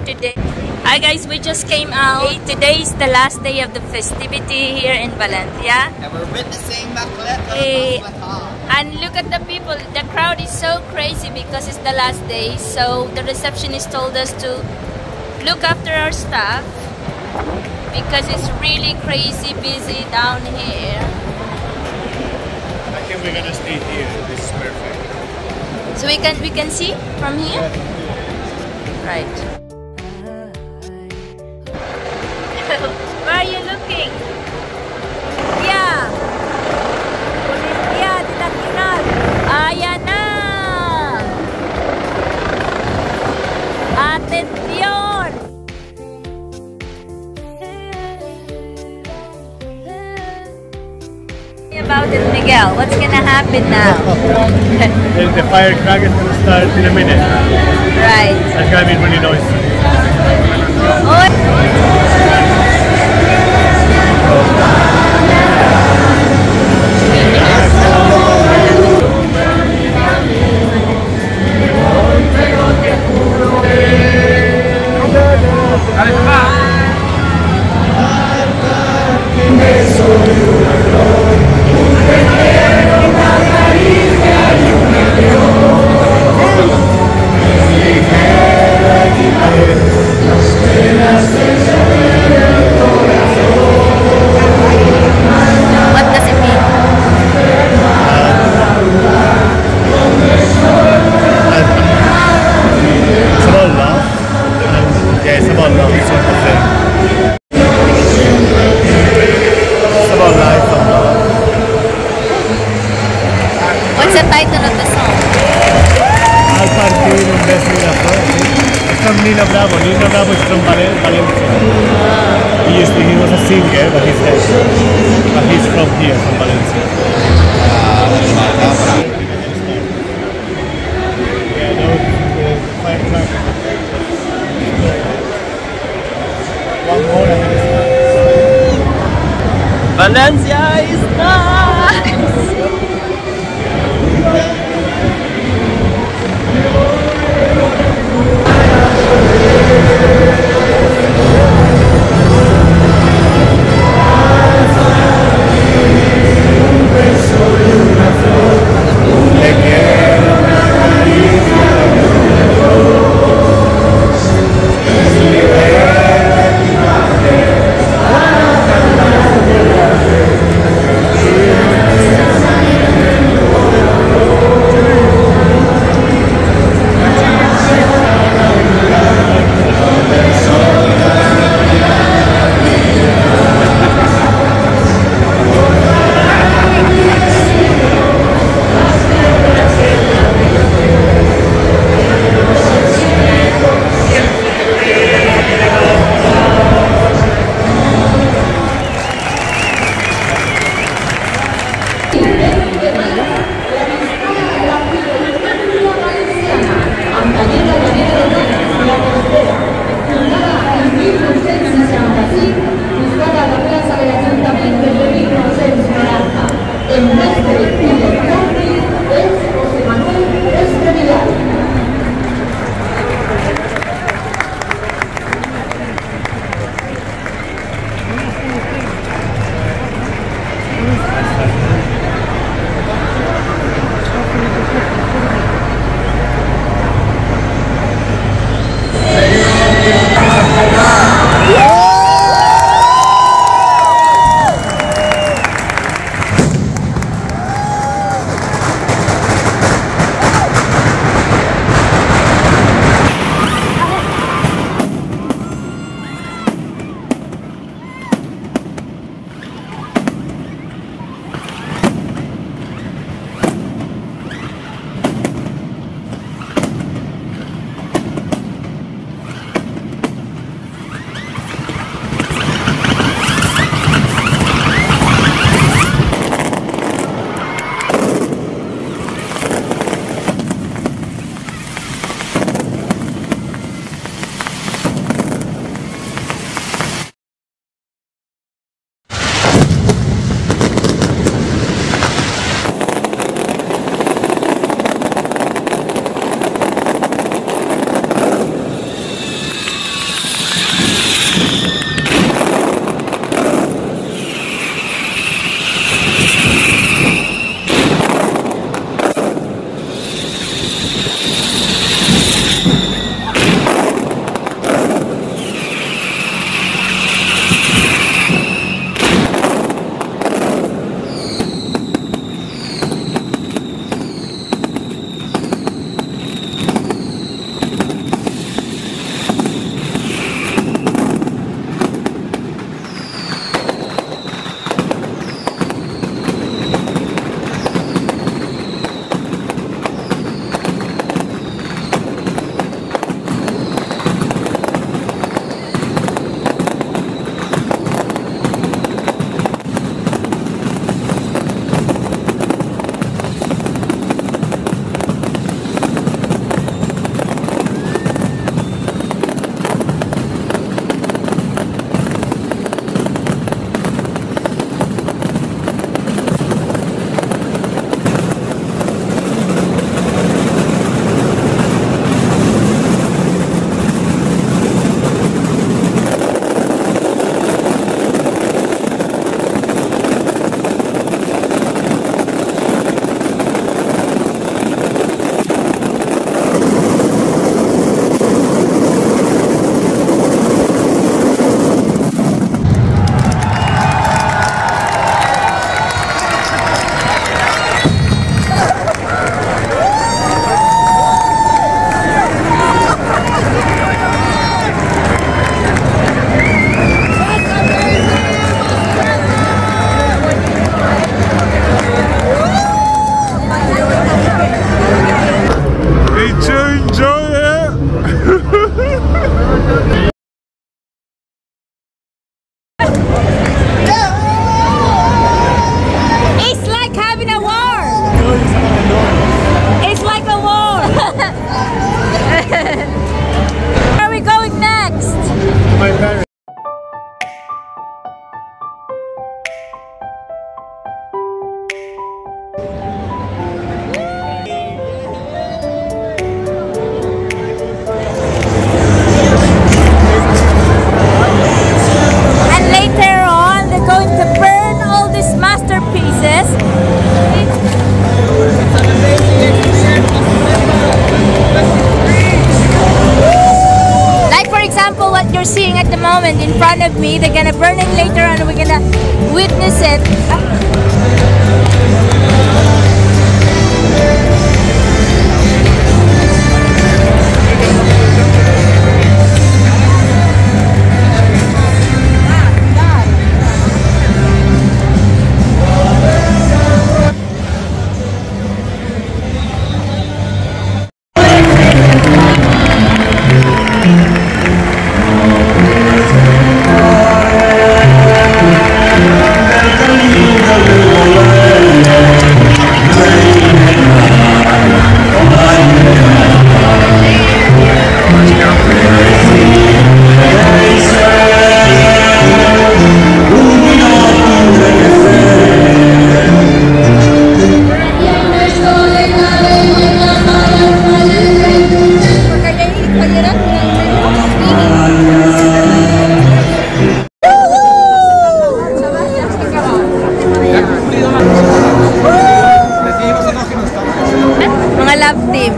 for today. Hi guys, we just came out. Today is the last day of the festivity here in Valencia. And we're witnessing Mascleta. Eh, and look at the people. The crowd is so crazy because it's the last day. So the receptionist told us to look after our stuff because it's really crazy busy down here. I think we're gonna stay here. This is perfect. So we can we can see from here? Right. What's gonna happen now? The firecracker is gonna start in a minute. right. That's gonna be really noisy. Oh. Bravo. Bravo is from Valen Valencia. He used to, he was a singer, but he's dead. But he's from here, from Valencia. Valencia moment in front of me. They're gonna burn it later on. We're gonna witness it. love team.